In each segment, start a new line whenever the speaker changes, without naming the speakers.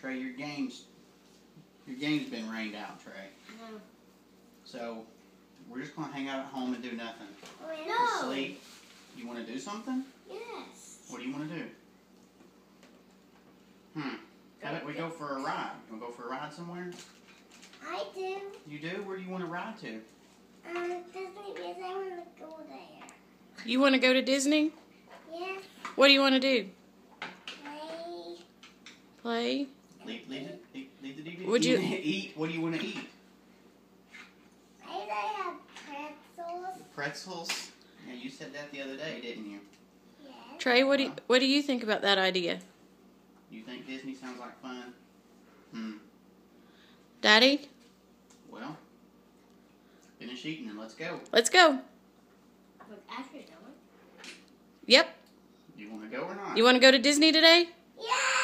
Trey, your game's your game's been rained out, Trey.
No.
So we're just gonna hang out at home and do nothing.
No.
Sleep. You want to do something?
Yes.
What do you want to do? Hmm. How about we go for a ride? You want to go for a ride somewhere?
I do.
You do? Where do you want to ride to?
Um, Disney because I want to go there.
You want to go to Disney?
Yes.
What do you want to do?
Play.
Play?
Leave, leave, it, leave, leave the DVD.
Would you-
eat? What do you want to eat?
Maybe I have pretzels.
Pretzels. Yeah, you said that the other day, didn't you?
Yes.
Trey, what do you, what do you think about that idea?
You think Disney sounds like fun? Hmm.
Daddy,
Well, finish eating and let's go.
let's go.
Look, after that
Yep.
You want to go or not?
You want to go to Disney today?
Yeah.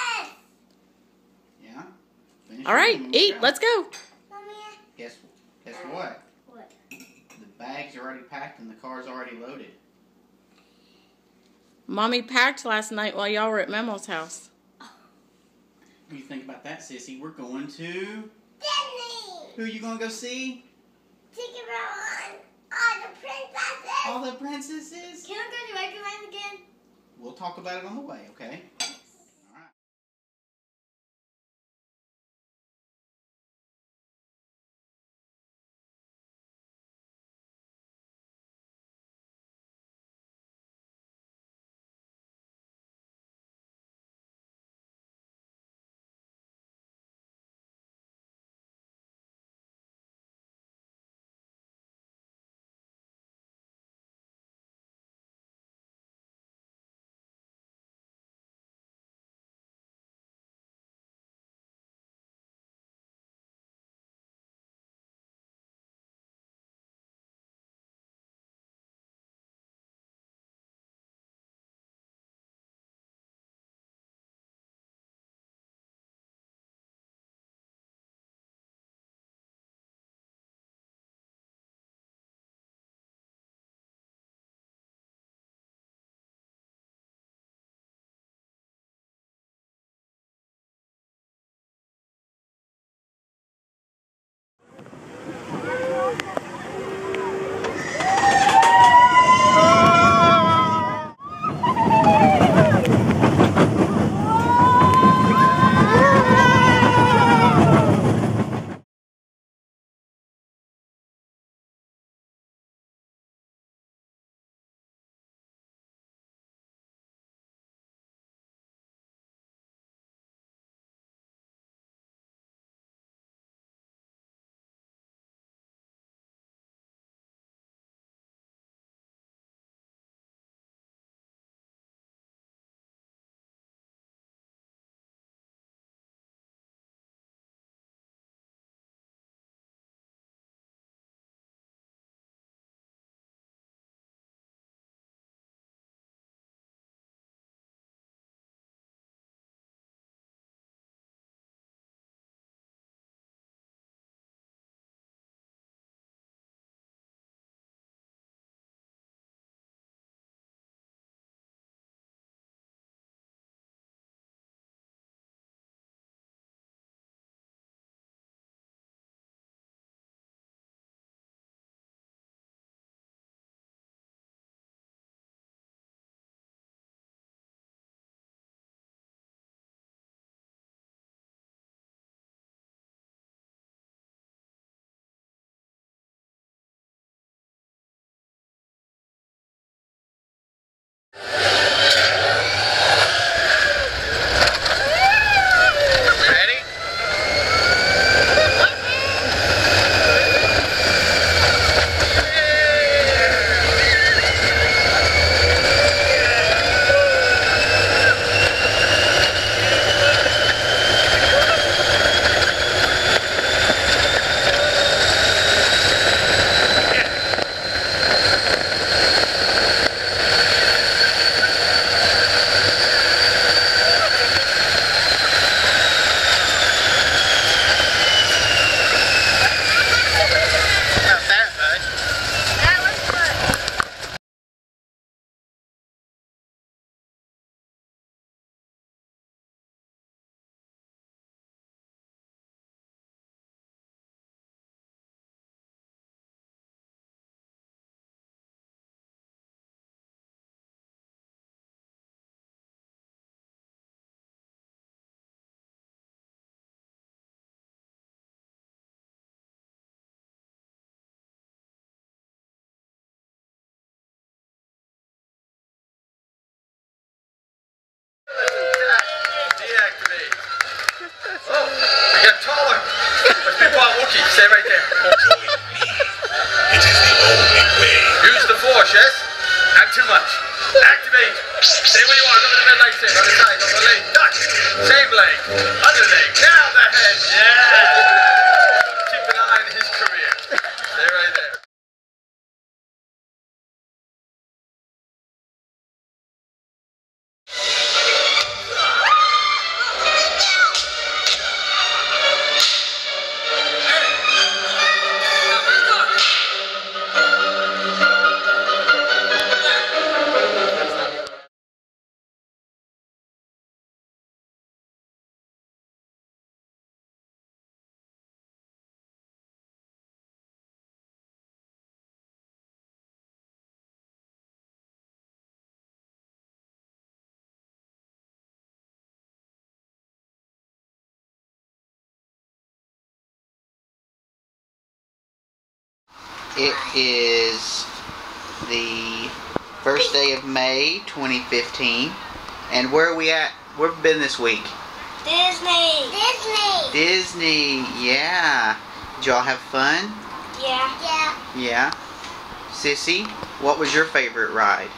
Finish
All right,
eating
eat. Let's go.
Mommy.
Guess guess what?
What?
The bag's are already packed and the car's already loaded.
Mommy packed last night while y'all were at Memo's house.
What do you think about that, sissy? We're going to.
Disney.
Who are you gonna go see?
Ticket on all the princesses.
All the princesses.
Can I go to Wonderland again?
We'll talk about it on the way, okay?
Join me. It is the only way.
Use the force, yes? Not too much. Activate. Stay where you are. Go to the mid leg same. On the side. On the leg. Touch. Same leg. Other leg. Now the head. Yeah.
It is the first day of May 2015. And where are we at? Where have we been this week?
Disney. Disney.
Disney. Yeah. Did y'all have fun?
Yeah. Yeah.
Yeah. Sissy, what was your favorite ride?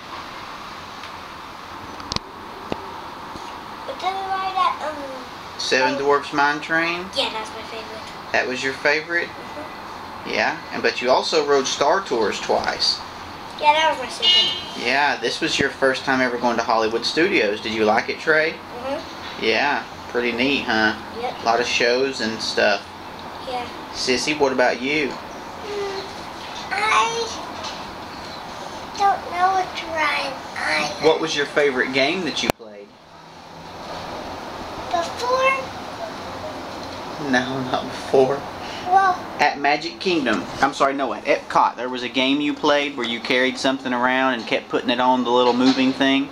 But then we ride at um.
Seven Dwarfs Mine Train?
Yeah, that's my favorite.
That was your favorite? Yeah. And but you also rode Star Tours twice.
Yeah, that was my second.
Yeah, this was your first time ever going to Hollywood Studios. Did you like it, Trey?
Mhm.
Yeah, pretty neat, huh?
Yep.
A lot of shows and stuff.
Yeah.
Sissy, what about you?
I don't know which ride I.
What was your favorite game that you played?
Before,
No, not before. At Magic Kingdom. I'm sorry, no, at Epcot, there was a game you played where you carried something around and kept putting it on the little moving thing.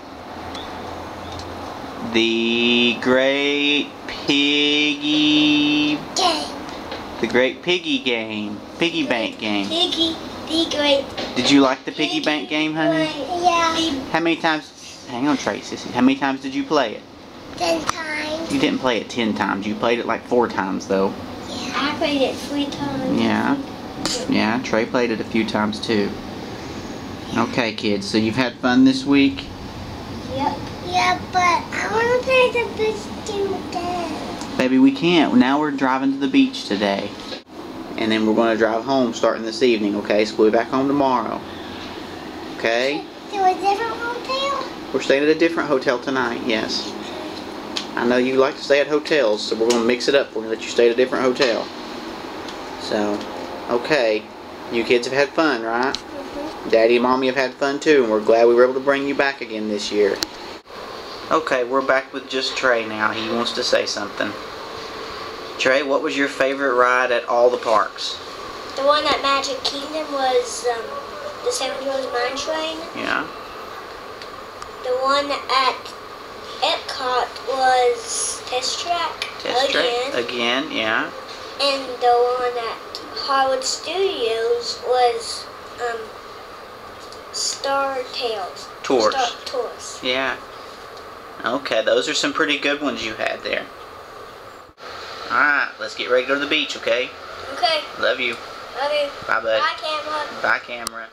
The Great Piggy.
game.
The Great Piggy game. Piggy Bank game.
Piggy, the great.
Did you like the Piggy Bank game, honey?
Yeah.
How many times? Hang on, Tracy. How many times did you play it?
Ten times.
You didn't play it ten times. You played it like four times, though.
I played it three times.
Yeah. Yeah, Trey played it a few times too. Okay, kids, so you've had fun this week?
Yep. Yeah, but I want to play the beach game again.
Baby, we can't. Now we're driving to the beach today. And then we're going to drive home starting this evening, okay? So we'll be back home tomorrow. Okay?
To a different hotel.
We're staying at a different hotel tonight, yes. I know you like to stay at hotels, so we're going to mix it up. We're going to let you stay at a different hotel. So, okay. You kids have had fun, right? Daddy and Mommy have had fun too, and we're glad we were able to bring you back again this year. Okay, we're back with just Trey now. He wants to say something. Trey, what was your favorite ride at all the parks?
The one at Magic Kingdom was um, the Seven Dwarfs Mine Train.
Yeah.
The one at Epcot was Test Track
Test
again.
Track again, yeah.
And the one at Hollywood Studios was um, Star Tales.
Tours.
Star Tours.
Yeah. Okay, those are some pretty good ones you had there. Alright, let's get ready to go to the beach, okay?
Okay,
Love you.
love you.
Bye, bud.
Bye, Camera.
Bye, camera.